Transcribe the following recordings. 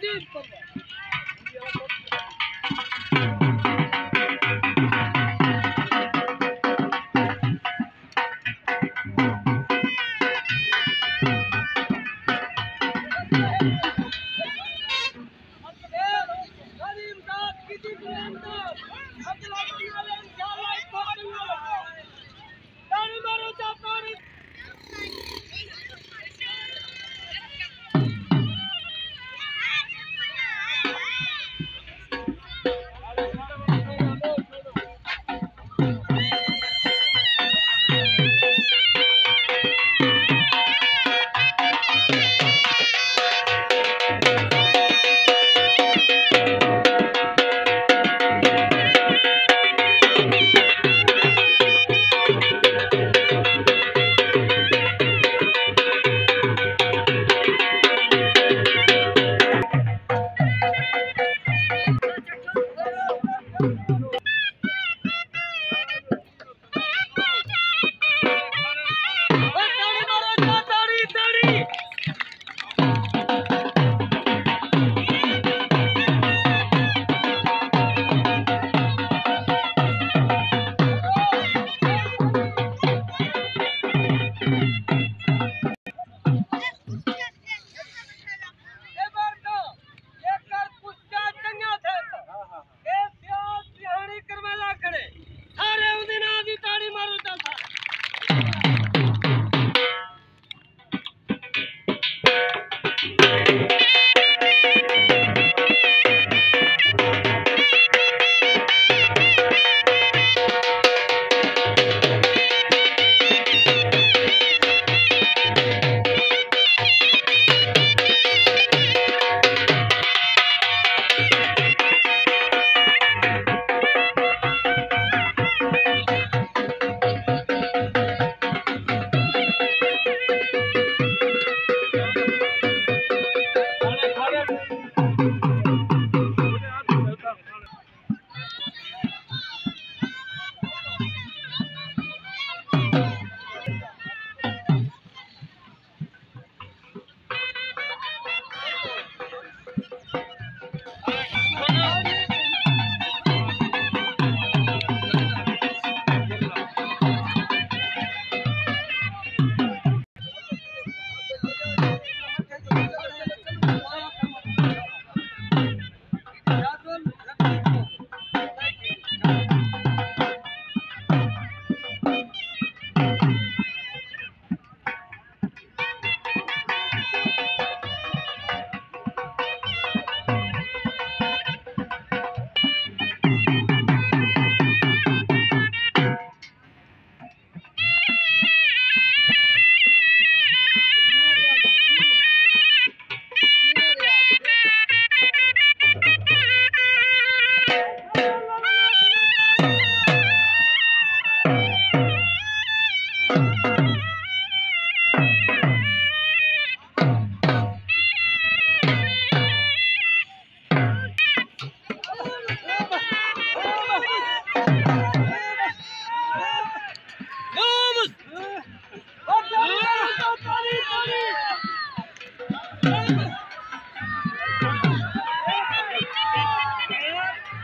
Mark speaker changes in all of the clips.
Speaker 1: gördüm.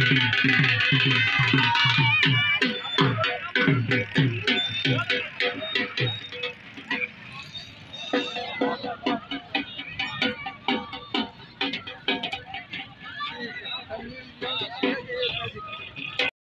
Speaker 2: Thank you.